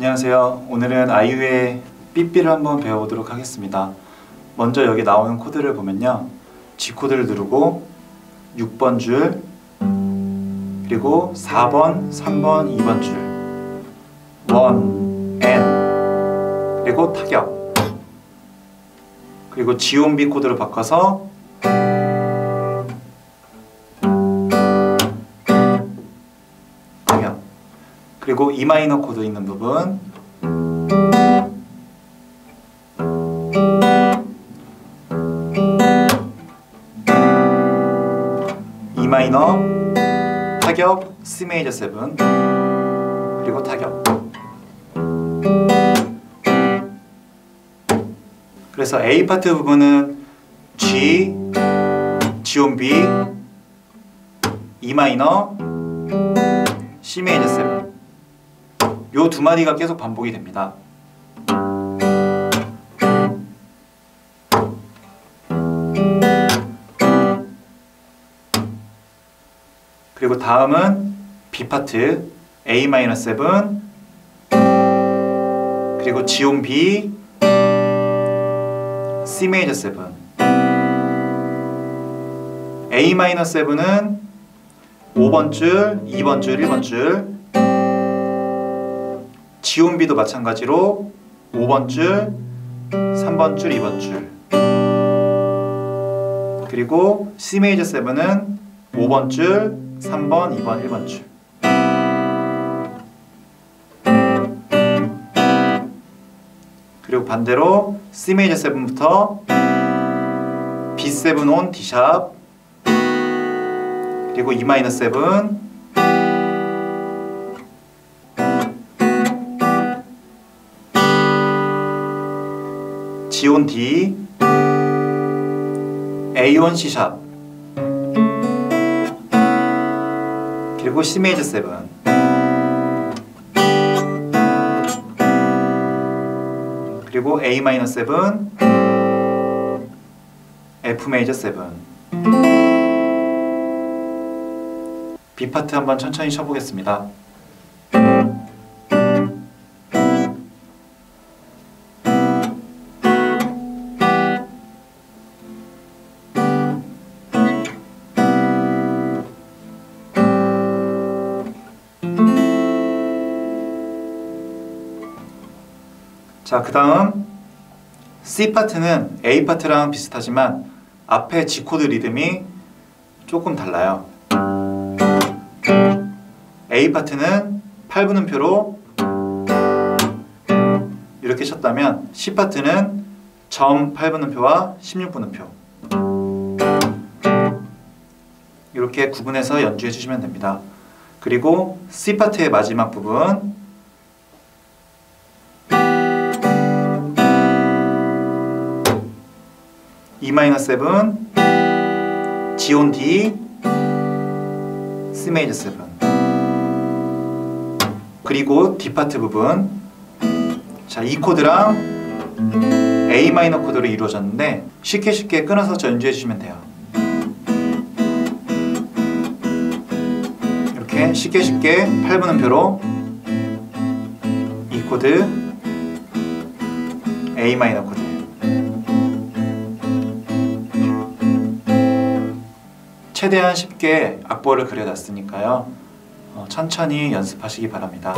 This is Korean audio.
안녕하세요. 오늘은 아이유의 삐삐를 한번 배워보도록 하겠습니다. 먼저 여기 나오는 코드를 보면요. G 코드를 누르고 6번 줄 그리고 4번, 3번, 2번 줄 1, N 그리고 타격 그리고 G-on-B 코드로 바꿔서 그리고 E 마이너 코드 있는 부분. E 마이너 타격 C 메이저 7 그리고 타격. 그래서 A 파트 부분은 G G on B E 마이너 C 메이저 7 요 두 마디가 계속 반복이 됩니다. 그리고 다음은 B 파트 A-7 그리고 on B C 메이저 7 A-7은 5번 줄, 2번 줄, 1번 줄 지온비도 마찬가지로 5번 줄, 3번 줄, 2번 줄. 그리고 C 메이저 7은 5번 줄, 3번, 2번, 1번 줄. 그리고 반대로 C 메이저 7부터 B7 온 D샵. 그리고 E 마이너 7 G1 D. A1 C 샵 그리고 C 메이저 7 그리고 A 마이너 7 F 메이저 7 B 파트 한번 천천히 쳐보겠습니다. 자, 그 다음 C 파트는 A 파트랑 비슷하지만 앞에 G 코드 리듬이 조금 달라요. A 파트는 8분음표로 이렇게 쳤다면 C 파트는 점 8분음표와 16분음표 이렇게 구분해서 연주해 주시면 됩니다. 그리고 C 파트의 마지막 부분 E 마이너 7 G on D C 메이저 7 그리고 D 파트 부분 자, 이 코드랑 A 마이너 코드로 이루어졌는데 쉽게 쉽게 끊어서 연주해 주시면 돼요. 이렇게 쉽게 쉽게 8분음표로 이 코드 A 마이너 코드 최대한 쉽게 악보를 그려놨으니까요. 어, 천천히 연습하시기 바랍니다.